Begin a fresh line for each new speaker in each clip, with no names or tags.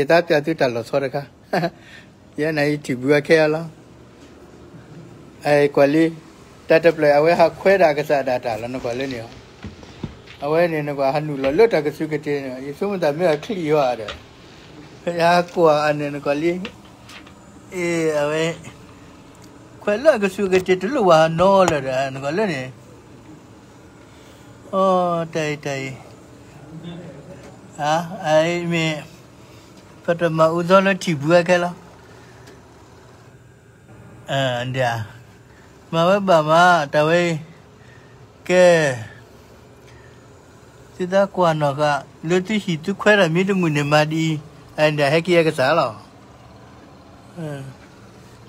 ye ta pya tu trả lời so ka ye na này chỉ vừa ke la ai quản lý? ta tập play awe ha khwe da ka sa da ta la no kwa le ni awe này nó kwa ha nu lo lo ta ka su ke te ni su mu da me ka kli yo ada ya kwa ane no kwa li e awe khwe la ka su ke te tu lo wa no la da no kwa le ni ô tay tay hả? Ấy, mẹ. ပထမဦးဆုံးလို့ထိဘူးခဲ့လားအန်ဒါမဝဘာမတဝေကဲစိတကွာနောကလူတိဟိတုခွဲရမြေတငွနေမာဒီအန်ဒါဟက်ကရကစားလားအင်း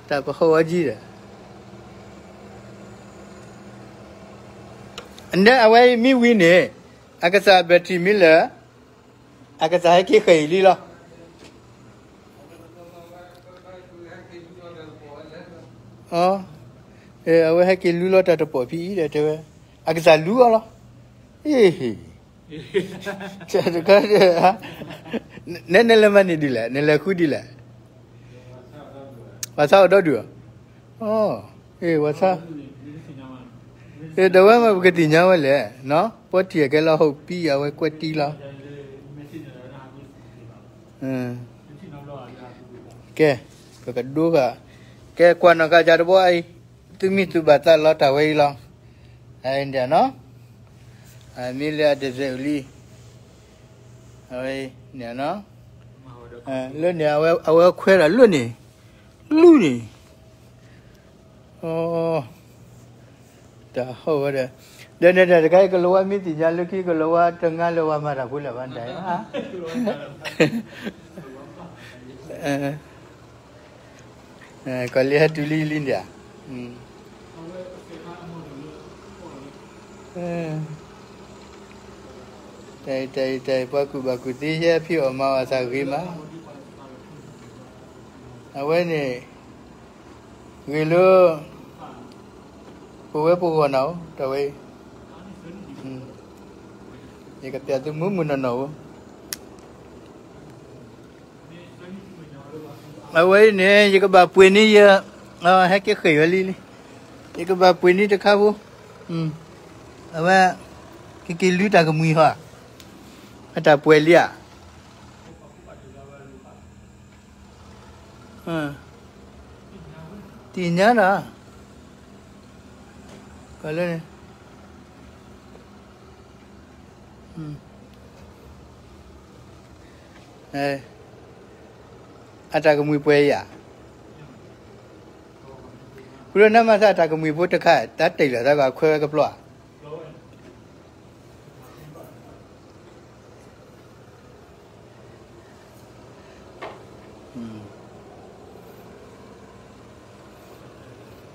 တပဟောကြီး nda awai mi wine akasa beti mila akasa haki khaili la အော်အဲအဝဲဟက်ကလူလော့တာတပေါ်ပြီတဲ့တဲ့အကစားလူရောလားအေးဟေး
ကျ
န်ကရဲနဲနဲလမနေဒီလားနဲလခုဒီလားဝါစာတော့ဒူအော်အေးဝါစာ
အေးတဝဲမပကတိညာ
ဝဲလေနော်ပွက်တီကဲလာဟုတ်ပြီးရဝဲကွက်တီလားအင်းကဲပကဒိုက ကဲကွာနကကြတော့အိသူမိသူဘာတာလာတဝဲလာအဲ့ဒီနော်အမီလီယာဒဇယ်လီဟဲ့နေနော်
အဲလွတ်န
ေအဝဲအဝဲခွဲတာလွတ်နေလူနေဩတာဟုတ်တယ်တဲ့တဲ့တခိုင်ကလောဝမိတိညာလုခိကလောဝတငါလောဝမှာတာဘူးလည်းဗန်းတိုင်ဟာ
အ
ဲ Ờ, có lẽ tu li linh đẻ tay tay tay ba cụ ba cụ tí ya phi ở mau sa ghi mà à vậy nè người lu phụ với phụ hồ nào tao vậy
ừ. cái tiệt tôi muốn
muốn nào
mà với
nè chỉ cái bà quên đi ờ, nó hết cái khỉ đi đi chỉ cái bà quên đi được không ừ. Mà cái cái lưỡi ta cái mùi hả hết ta quên đi à ừ. Thì nhá đó. Gọi lên ừ. Này အတာပွေလျာဟမ်တင်
ညာလားကလည်းอืมအဲအတကမွေပွဲရဘု
ရနမသတကမွေဘုတခတတ်တိတ်လာတကခွဲကပလော့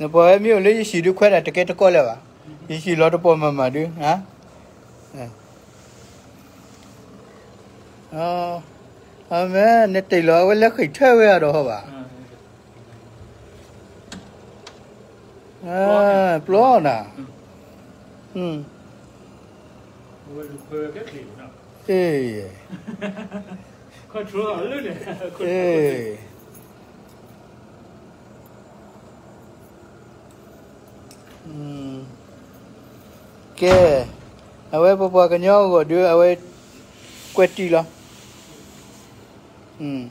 နပေါ်မြို့လေးရှိ du ခွဲတာတကယ်တကောလဲပါရှိလောတပေါ်မှာမှာ du ဟာအော်အ à mẹ nè tỷ lệ với lấy khỉ chơi với đồ hả bà? À plon à
ừ.
ừ. Ê.
Con chúa ở luôn ê.
Ừ. kê. À vậy bố bố cái nhau rồi đưa à vậy quét đi lắm. อืม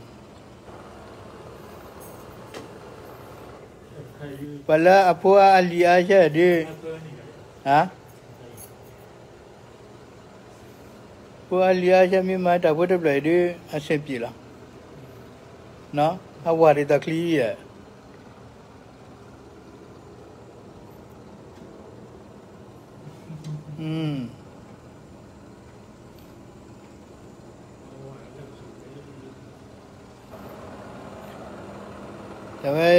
ဘလာအဖိုးအလီအားချက်ဒီဟမ်ဖိုးအလီအားချက်မြမတာဘုဒ္ဓပလေဒီအဆင်ပြေလားနော်အဝရတကလီရဲ့ ဒါပဲ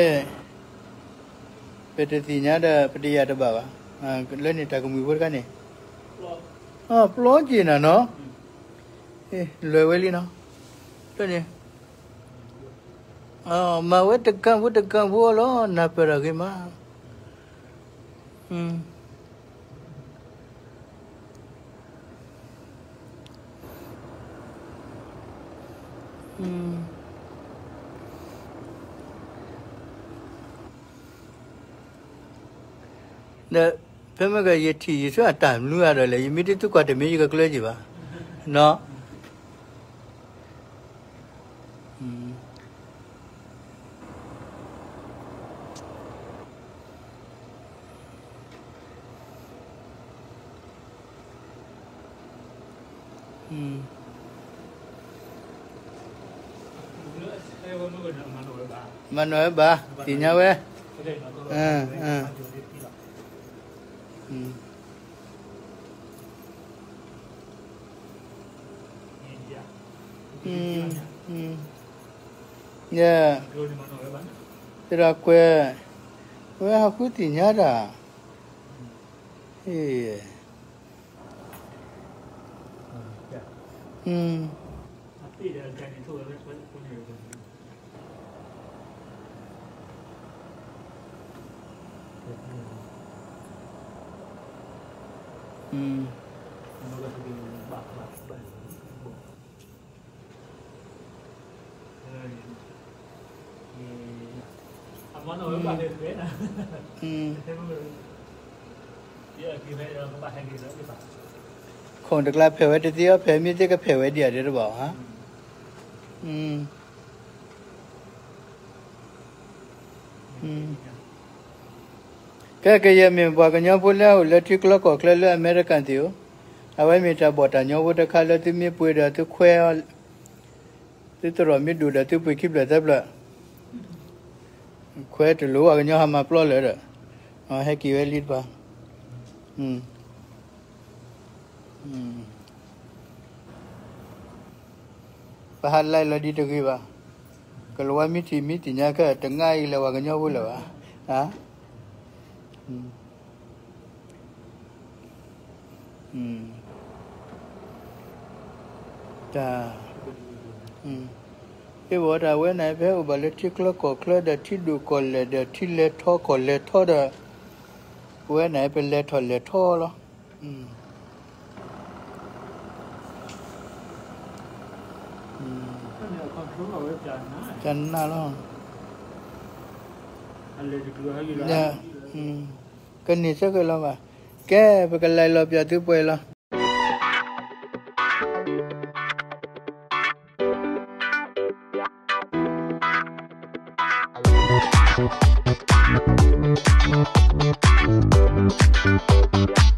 ပတတိညာတပတိယတပါပါအဲလည်းနေတာကမူဘုရကနေဟာပလောကျင်တာနော်အေးလွယ်ဝဲလေးနော်တဲ့နေအော်မဝတ်တကံဝတ်တကံဘောလောနာပရကေမอืม da pema ga ye ti yi so ta lu ya da le yi mi ti tu kwa de mi cái kle gì ba no Mm. Mà nói bà, chị nhau ấy.
Ừ, ừ.
Ừ.
Ừ.
Ừ. Yeah. Thế là quê. Quê học quyết thì nhá ra. Yeah. Ừ. Ừ. อืม
มันก็จะมีบักบักบัอันวันเอาไว้บักเดือเวทนะ
อื
เยอะคือไม่เตี้วกว่า
คงตะกลาเผยไว้ที่ว่าเผยมีที่ก็เผยไว้เดียวได้หรือเปล่ฮะอืม
อืม
ကဲကရမြင်ဘွားကညောပူလဲလက်ထရစ်ကလကောကလလဲအမေရိကန်တီယိုအဝဲမီတာဘော်တာညောဝတခါလဲသူမြပွေတာသူခွဲသူတော်မြဒူတာသူပွေခိပလက်တပ်လက်ခွဲတလို့အညောဟာမပလော့လဲတဲ့ဟဲကီဝဲလစ်ပါอืมอืมဘာလိုက်လဒီတကြီးပါကလောမီတီမီတင်ညာကတငါးရီလဲဝကညောဘူးလဲပါဟာ อืมจ้า
อื
ม e wada wena be ubale tiklo ko klo da ti du ko le da ti le to ko le to da wena be le to le to lo mm mm
จ
ันน่าร้อง
dạ ừ.
cái này rất là mà. Cái cái lại lợp giờ thứ bảy là Thank you.